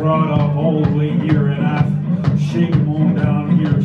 brought up all the way here and I've shaken them on down here.